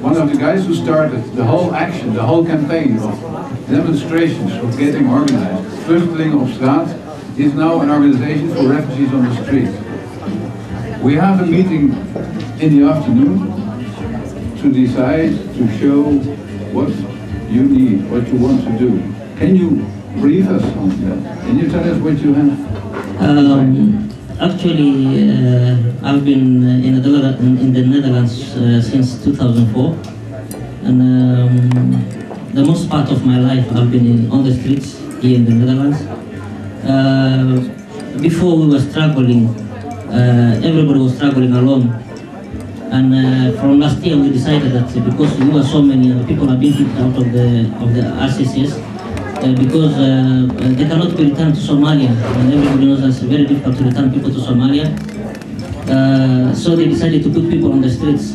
one of the guys who started the whole action, the whole campaign of demonstrations of getting organized, Vluchteling op straat, is now an organization for refugees on the street. We have a meeting in the afternoon to decide, to show what you need, what you want to do. Can you brief us on that? Can you tell us what you have? Um, actually, uh, I've been in the, Netherlands uh, since 2004, and um, the most part of my life I've been in, on the streets here in the Netherlands. Uh, before we were struggling, uh, everybody was struggling alone. And uh, from last year we decided that because we were so many uh, people have been kicked out of the of the AZCs, because uh, uh, they cannot be returned to Somalia. And everybody knows that it's very difficult to return people to Somalia. Uh, so they decided to put people on the streets.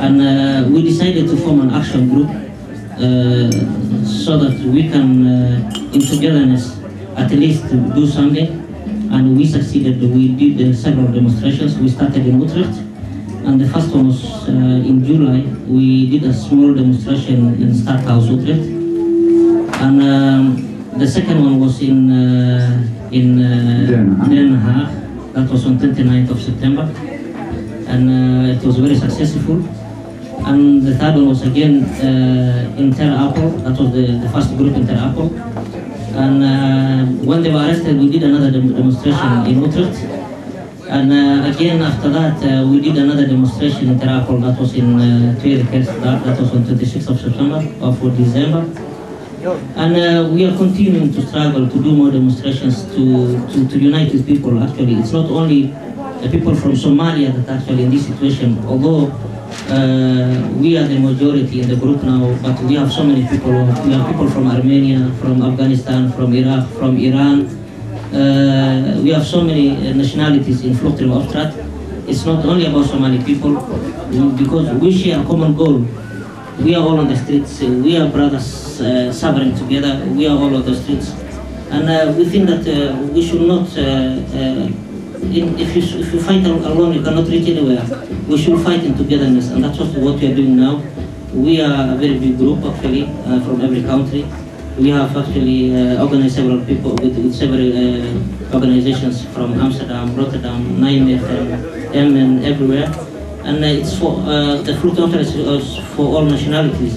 And uh, we decided to form an action group uh, so that we can, uh, in togetherness, at least do something. And we succeeded. We did uh, several demonstrations. We started in Utrecht. And the first one was uh, in July. We did a small demonstration in Stadhuis Utrecht. And um, the second one was in uh, in uh, Den Haag. That was on 29th of September, and uh, it was very successful. And the third one was again uh, in Ter Apel. That was the, the first group in Ter Apel. And uh, when they were arrested, we did another dem- demonstration in Utrecht. And uh, again, after that, uh, we did another demonstration in Ter Apel. That was in uh, Tweede Kerstdag. That was on 26th of September or for December. And uh, we are continuing to struggle to do more demonstrations to, to, to unite with people. Actually, it's not only the people from Somalia that are actually in this situation, although uh, we are the majority in the group now, but we have so many people. We have people from Armenia, from Afghanistan, from Iraq, from Iran. Uh, we have so many uh, nationalities in Vluchteling Opstraat. It's not only about Somali people, because we share a common goal. We are all on the streets. uh, We are brothers uh, suffering together. We are all on the streets, and uh, we think that uh, we should not. Uh, uh, in, if, you, if you fight alone, you cannot reach anywhere. We should fight in togetherness, and that's what, we are doing now. We are a very big group, actually, from every country. We have actually organized several people with, with several organizations from Amsterdam, Rotterdam, Nijmegen, Emmen, everywhere. And uh, it's for uh, the fruit conference is for all nationalities.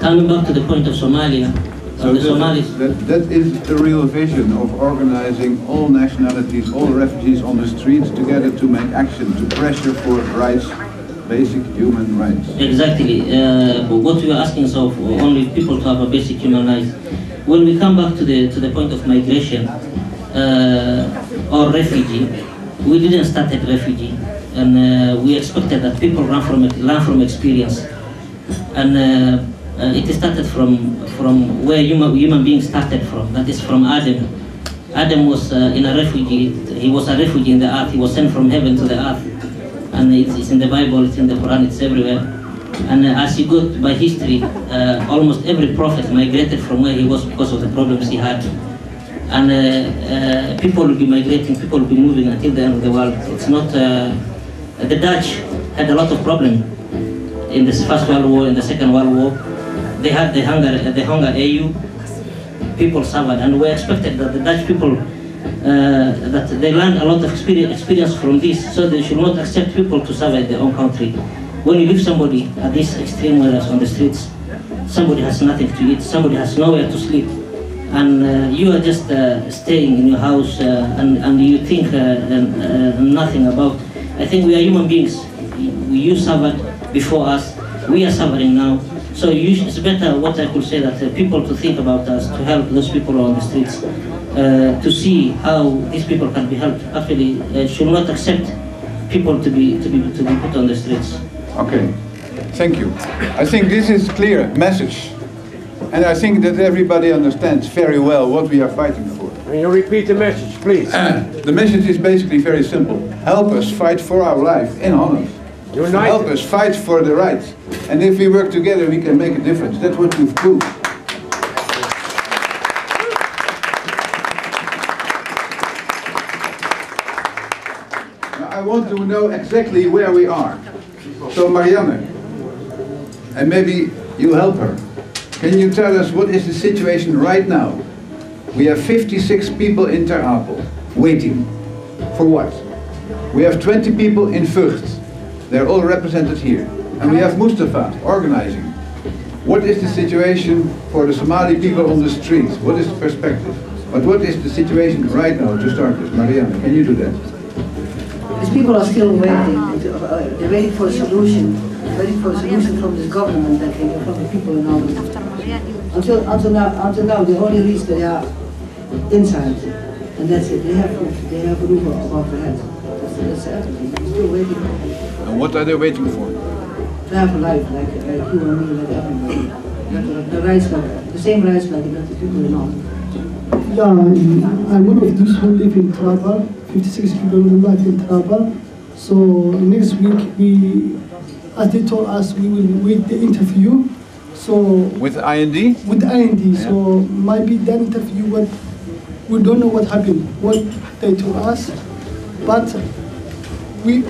Coming back to the point of Somalia, uh, So the Somalis. That, that is the real vision of organizing all nationalities, all refugees on the streets together to make action, to pressure for rights, basic human rights. Exactly. Uh, what we are asking is of only people to have a basic human rights. When we come back to the to the point of migration uh, or refugee, we didn't start at refugee, and uh, we expected that people learn from learn from experience, and uh, uh, it started from from where human human beings started from. That is from Adam. Adam was in a refugee. He was a refugee in the earth. He was sent from heaven to the earth and it's, it's in the Bible, it's in the Quran, it's everywhere. And uh, as you go by history, uh, almost every prophet migrated from where he was because of the problems he had. And uh, people will be migrating, people will be moving until the end of the world. It's not, the Dutch had a lot of problems in the First World War, in the Second World War. They had the hunger, the hunger AU, people suffered, and we expected that the Dutch people uh, that they learned a lot of experience, experience from this, so they should not accept people to survive their own country. When you leave somebody at this extreme weather on the streets, somebody has nothing to eat, somebody has nowhere to sleep, and uh, you are just uh, staying in your house uh, and, and you think uh, uh, nothing about. I think we are human beings. You suffered before us, we are suffering now. So you, it's better what I could say that uh, people to think about us, to help those people on the streets, uh, to see how these people can be helped. Actually, uh, should not accept people to be to be to be put on the streets. Okay, thank you. I think this is clear message. And I think that everybody understands very well what we are fighting for. Can you repeat the message, please? Uh, the message is basically very simple. Help us fight for our life in Holland. Unite. Help us fight for the rights. And if we work together, we can make a difference. That's what we've proved. Now, I want to know exactly where we are. So, Marianne, and maybe you help her. Can you tell us what is the situation right now? We have 56 people in Ter Apel waiting. For what? We have 20 people in Vught. They're all represented here. And we have Mustafa organizing. What is the situation for the Somali people on the streets? What is the perspective? But what is the situation right now to start with? Marianne, can you do that? These people are still waiting. Uh, They're waiting for a solution. Waiting for a solution from this government and from the people in Albany. Until until now, until now, they only reached their inside, and that's it. They have they have a roof above their head. That's, that's everything. They're still waiting And what are they waiting for? to have a life like like you and me, like everybody. Like, the rights, like the same rights like the people in Albany. Yeah, I'm one of those who live in Traba. 56 people who live in Traba. So next week we, as they told us, we will wait the interview. So With IND? with IND. So might be that interview, but we don't know what happened, what they told us. But we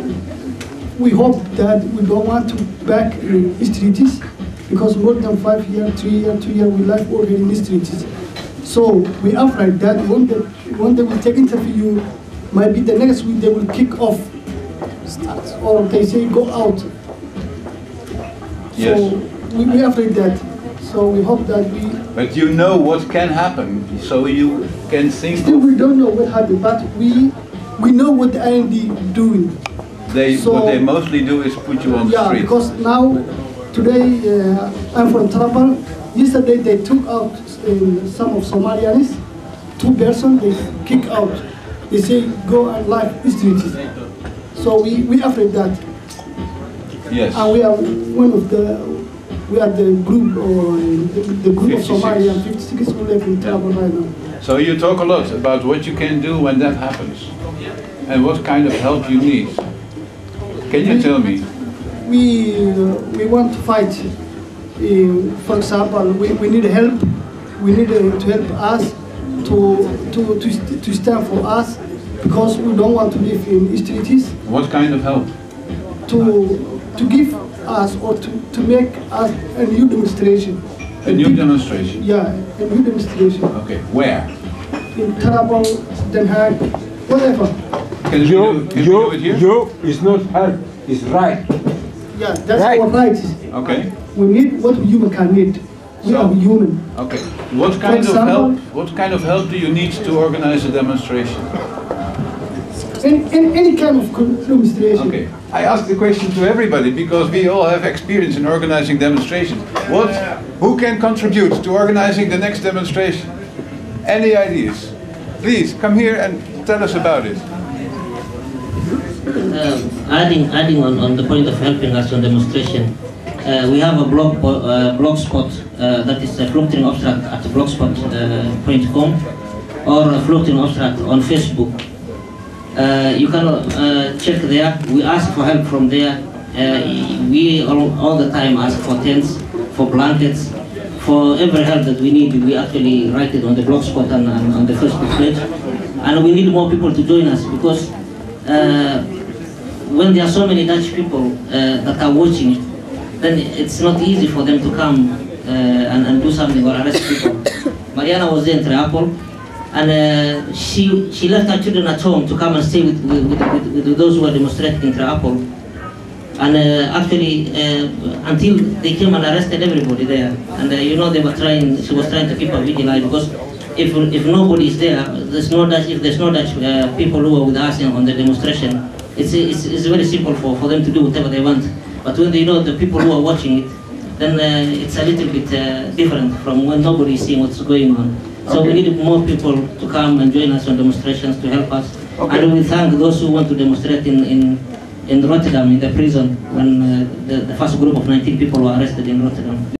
we hope that we don't want to back in streets because more than five years, three years, two years, we live already in streets. So we afraid that when they, when they will take interview, might be the next week they will kick off, start or they say go out. Yes. So we we afraid that. So we hope that we But you know what can happen, so you can think still we don't know what happened, but we we know what the IND doing. they, So- what they mostly do is put you on the Yeah, because now today uh, I'm from Trabal. Yesterday they took out uh, some of Somalians, two persons they kick out. They say go and live streets. So we we afraid that, Yes. and we are one of the we are the group or the, the group 56. of Somalians, 56 who live in Trabal right now. So you talk a lot about what you can do when that happens, and what kind of help you need. Can you tell me? we uh, we want to fight. Uh, for example, we, we need help. We need uh, to help us to to to, st- to stand for us because we don't want to live in streets. What kind of help? To to give us or to, to make us a new demonstration. A new demonstration. Yeah, a new demonstration Okay. Where? in Tarabal, Den Haag, whatever. Can You, do, can we do you, it here? you is not help, is right. Yeah, that's Right. our right. Okay. We need what human can need. We So- are human. Okay. What kind of example- help? What kind of help do you need to organize a demonstration? Any, any, any kind of demonstration. Okay. I ask the question to everybody because we all have experience in organizing demonstrations. What? Who can contribute to organizing the next demonstration? Any ideas? Please come here and tell us about it. Uh, adding adding on, on the point of helping us on demonstration, uh, we have a blog po- uh, blogspot uh, that is uh, vluchtelingopstraat at blogspot.com or uh, Vluchteling op straat on Facebook. Uh, you can uh, check there. We ask for help from there. Uh, we all, all the time ask for tents, for blankets, for every help that we need. We actually write it on the blogspot and, and on the Facebook page. And we need more people to join us because when there are so many Dutch people uh, that are watching then it's not easy for them to come uh, and, and do something or arrest people. Mariana was there in Ter Apel, and uh, she she left her children at home to come and stay with, with, with, with those who were demonstrating in Ter Apel. And uh, actually, uh, until they came and arrested everybody there, and uh, you know they were trying, she was trying to keep her vigil high because if if nobody is there, there's no Dutch, if there's no Dutch uh, people who are with us on the demonstration, it's, it's, it's very simple for, for them to do whatever they want. But when they know the people who are watching it, then uh, it's a little bit uh, different from when nobody is seeing what's going on. So we need more people to come and join us on demonstrations to help us. Okay. And we thank those who want to demonstrate in, in, in Rotterdam, in the prison, when uh, the, the first group of 19 people were arrested in Rotterdam.